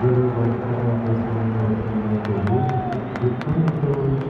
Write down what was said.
Guru Vaishnava Vaishnava Vaishnava Guru, Guru